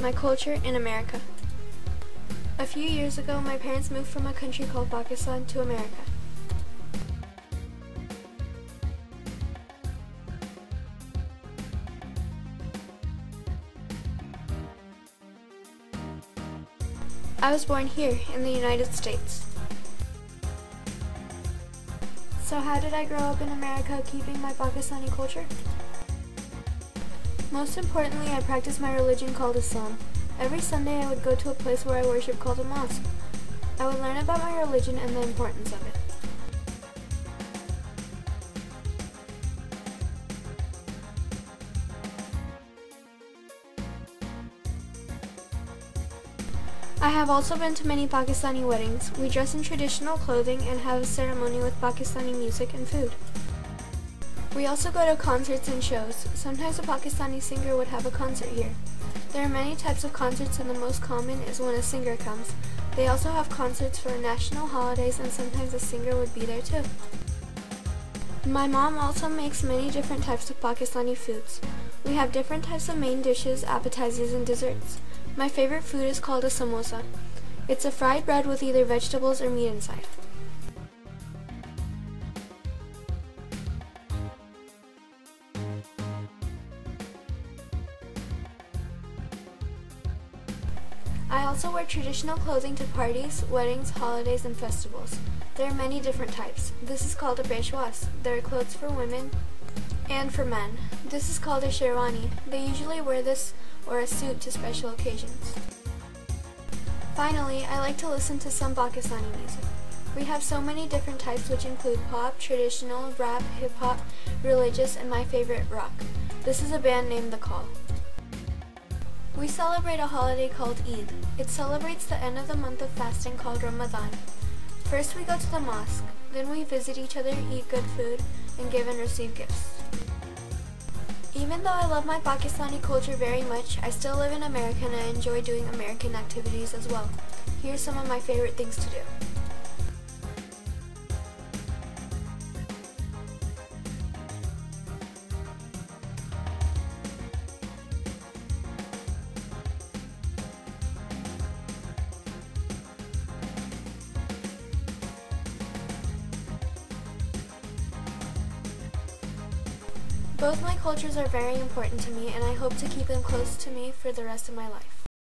My culture in America. A few years ago, my parents moved from a country called Pakistan to America. I was born here in the United States. So how did I grow up in America keeping my Pakistani culture? Most importantly, I practiced my religion called Islam. Every Sunday I would go to a place where I worship called a mosque. I would learn about my religion and the importance of it. I have also been to many Pakistani weddings. We dress in traditional clothing and have a ceremony with Pakistani music and food. We also go to concerts and shows. Sometimes a Pakistani singer would have a concert here. There are many types of concerts and the most common is when a singer comes. They also have concerts for national holidays and sometimes a singer would be there too. My mom also makes many different types of Pakistani foods. We have different types of main dishes, appetizers, and desserts. My favorite food is called a samosa. It's a fried bread with either vegetables or meat inside. I also wear traditional clothing to parties, weddings, holidays, and festivals. There are many different types. This is called a peshwas. There are clothes for women and for men. This is called a sherwani. They usually wear this or a suit to special occasions. Finally, I like to listen to some Pakistani music. We have so many different types which include pop, traditional, rap, hip-hop, religious, and my favorite, rock. This is a band named The Call. We celebrate a holiday called Eid. It celebrates the end of the month of fasting called Ramadan. First we go to the mosque, then we visit each other, eat good food, and give and receive gifts. Even though I love my Pakistani culture very much, I still live in America and I enjoy doing American activities as well. Here are some of my favorite things to do. Both my cultures are very important to me and I hope to keep them close to me for the rest of my life.